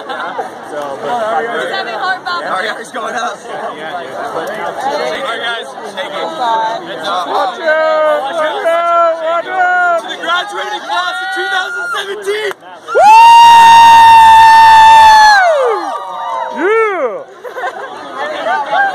So, but oh, yeah, he's having going up. Yeah, yeah, yeah. All right, guys, shake it. Watch out! Watch out! Watch out! Watch out! To the graduating class of 2017. Woo! Yeah!